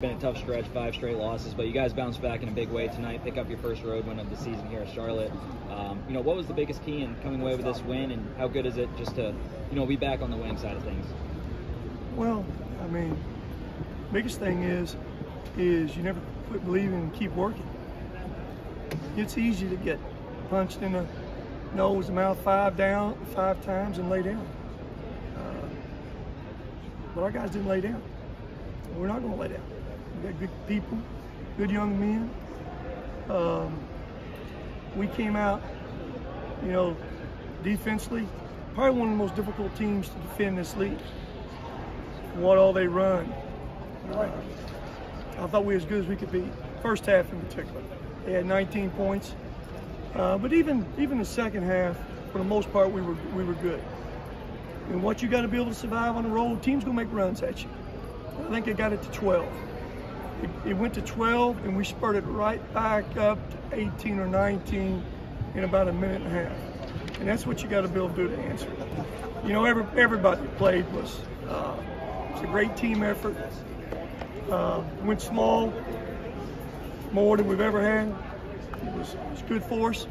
been a tough stretch, five straight losses, but you guys bounced back in a big way tonight. Pick up your first road win of the season here at Charlotte. Um, you know, what was the biggest key in coming away with this win, and how good is it just to, you know, be back on the winning side of things? Well, I mean, biggest thing is, is you never quit believing and keep working. It's easy to get punched in the nose, mouth five down, five times, and lay down. Uh, but our guys didn't lay down. We're not going to lay down. Got good people, good young men. Um, we came out, you know, defensively, probably one of the most difficult teams to defend this league. What all they run. Uh, I thought we were as good as we could be. First half in particular, they had 19 points. Uh, but even even the second half, for the most part, we were we were good. And what you got to be able to survive on the road, teams gonna make runs at you. I think they got it to 12. It, it went to 12, and we spurted right back up to 18 or 19 in about a minute and a half. And that's what you got to be able to do to answer. You know, every, everybody played was uh, was a great team effort. Uh, went small, more than we've ever had. It was, it was good for us.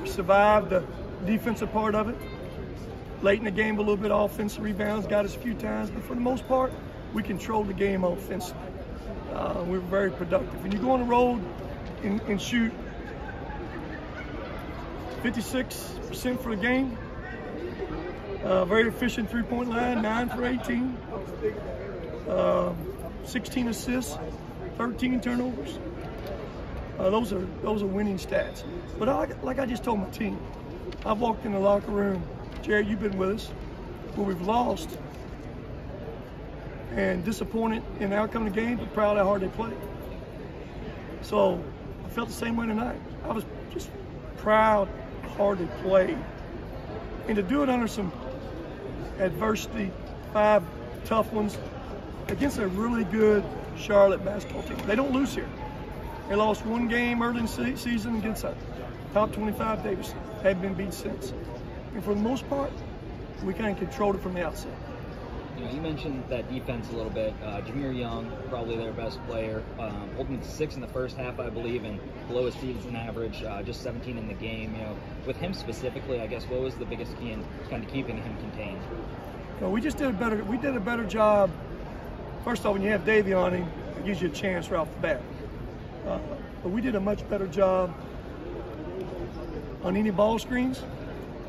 We survived the defensive part of it. Late in the game, a little bit of offensive rebounds, got us a few times, but for the most part, we controlled the game offensively. Uh, we were very productive. When you go on the road and, and shoot 56% for the game, uh, very efficient three-point line, 9 for 18, uh, 16 assists, 13 turnovers. Uh, those are those are winning stats. But I, like I just told my team, I've walked in the locker room. Jared, you've been with us. Where we've lost, and disappointed in the outcome of the game, but proud how hard they played. So I felt the same way tonight. I was just proud how hard they played. And to do it under some adversity, five tough ones, against a really good Charlotte basketball team. They don't lose here. They lost one game early in the season against a top 25 Davis. Haven't been beat since. And for the most part, we kind of controlled it from the outset. You know, you mentioned that defense a little bit. Uh, Jahmir Young, probably their best player, um, holding six in the first half, I believe, and below lowest season average, uh, just 17 in the game. You know, with him specifically, I guess what was the biggest key in kind of keeping him contained? Well, we just did a better. We did a better job. First off, when you have Davy on him, it gives you a chance right off the bat. Uh, but we did a much better job on any ball screens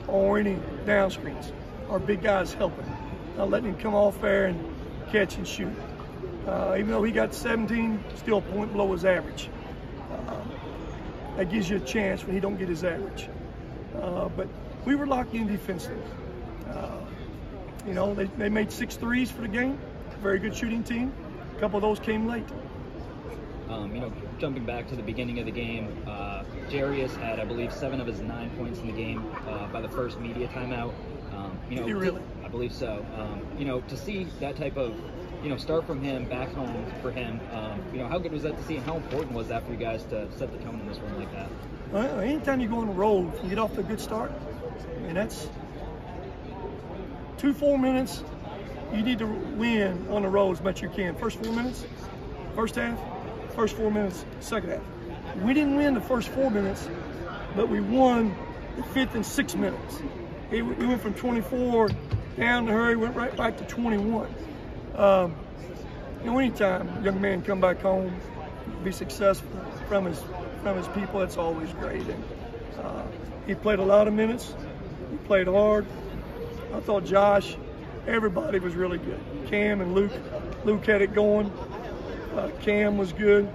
or any down screens. Our big guys helping not letting him come off there and catch and shoot. Uh, even though he got 17, still a point below his average. Uh, that gives you a chance when he don't get his average. Uh, but we were locked in defensively. Uh, you know, they, they made six threes for the game. Very good shooting team. A couple of those came late. Um, you know, jumping back to the beginning of the game, uh, Jairus had, I believe, seven of his nine points in the game uh, by the first media timeout. Um, you know, really? I believe so. Um, you know, to see that type of, you know, start from him back home for him. Um, you know, how good was that to see, and how important was that for you guys to set the tone in this one like that? Well, anytime you go on the road you get off to a good start, I mean that's two four minutes. You need to win on the road as much as you can. First four minutes, first half, first four minutes, second half. We didn't win the first four minutes, but we won the fifth and sixth minutes. It, it went from 24 down the hurry, went right back to 21. Um, you know, anytime young man come back home, be successful from his from his people, that's always great. And uh, he played a lot of minutes. He played hard. I thought Josh, everybody was really good. Cam and Luke, Luke had it going. Uh, Cam was good.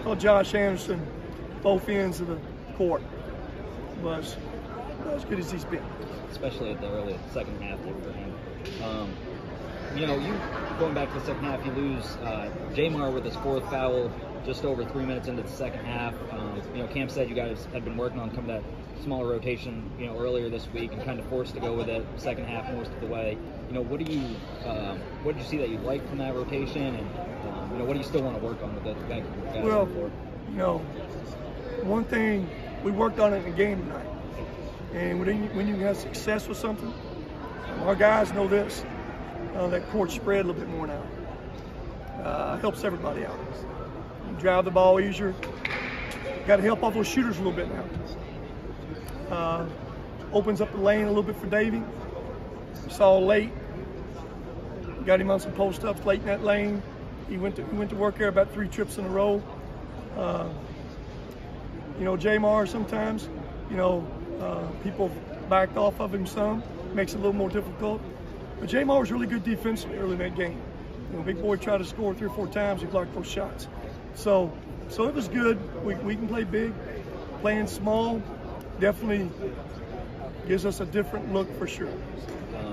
I thought Josh Anderson, both ends of the court, was as good as he's been especially at the early second half there for him. Um, you know, you going back to the second half, you lose uh, Jamar with his fourth foul just over three minutes into the second half. Um, you know, Cam said you guys had been working on come that smaller rotation, you know, earlier this week and kind of forced to go with it second half most of the way. You know, what do you, um, what did you see that you liked from that rotation, and um, know, what do you still want to work on with guys? Well, you know, one thing we worked on in the game tonight and when you, when you have success with something, our guys know this, uh, that court spread a little bit more now. uh, helps everybody out. You drive the ball easier. Got to help off those shooters a little bit now. Uh, opens up the lane a little bit for Davey. Saw late. Got him on some post ups late in that lane. He went to he went to work there about three trips in a row. Uh, you know, Jamar sometimes, you know, uh, people backed off of him some, makes it a little more difficult. But Jamar was really good defensively early in that game. You know, big boy tried to score three or four times. He blocked those shots. So, so it was good. We, we can play big. Playing small definitely gives us a different look for sure.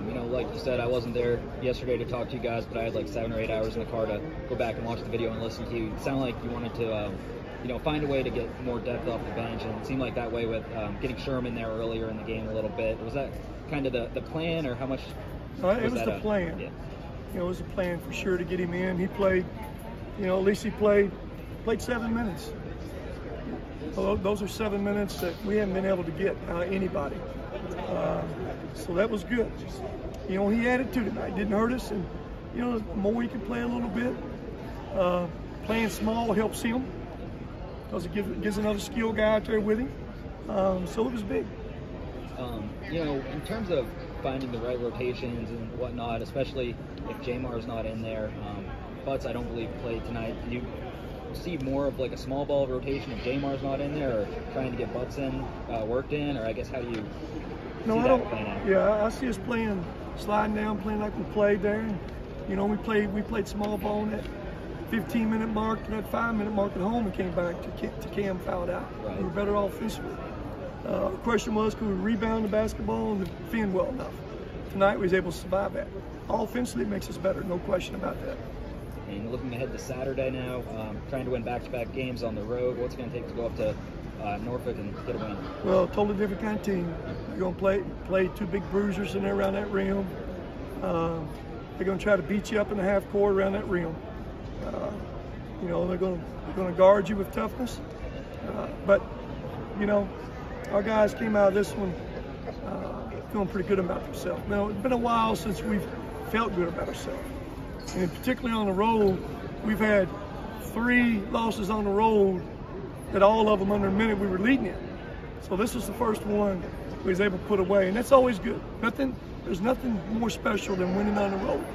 You know, like you said, I wasn't there yesterday to talk to you guys, but I had like seven or eight hours in the car to go back and watch the video and listen to you. It sounded like you wanted to, um, you know, find a way to get more depth off the bench, and it seemed like that way with um, getting Sherman there earlier in the game a little bit. Was that kind of the, the plan, or how much? No, it was, that the a- plan. yeah. You know, it was a plan for sure to get him in. He played, you know, at least he played played seven minutes. Well, those are seven minutes that we haven't been able to get uh, anybody. Uh, so that was good. You know, he added to tonight. Didn't hurt us, and you know, the more he can play a little bit, uh, playing small helps him because it gives, gives another skill guy out there with him. Um, so it was big. Um, you know, in terms of finding the right rotations and whatnot, especially if Jamar's not in there, um, Butz I don't believe played tonight. Do you see more of like a small ball rotation if Jamar's not in there, or trying to get Butz in, uh, worked in, or I guess how do you No, see I that don't. Yeah, I- I see us playing, sliding down, playing like we played there. And, you know, we played we played small ball in that 15 minute mark, that five minute mark at home, and came back to Cam, to Cam fouled out. Right. We were better offensively. Uh, the question was, could we rebound the basketball and defend well enough? Tonight, we was able to survive that. Offensively, it makes us better, no question about that. And looking ahead to Saturday now, um, trying to win back-to-back games on the road. What's it going to take to go up to uh, Norfolk and get a win? Well, totally different kind of team. You're going to play play two big bruisers in there around that rim. Uh, they're going to try to beat you up in the half court around that rim. Uh, you know, they're going to they're going to guard you with toughness. Uh, but you know, our guys came out of this one uh, feeling pretty good about themselves. Now, it's been a while since we've felt good about ourselves, and particularly on the road, we've had three losses on the road that all of them under a minute we were leading in. So this was the first one we was able to put away, and that's always good. Nothing, there's nothing more special than winning on the road.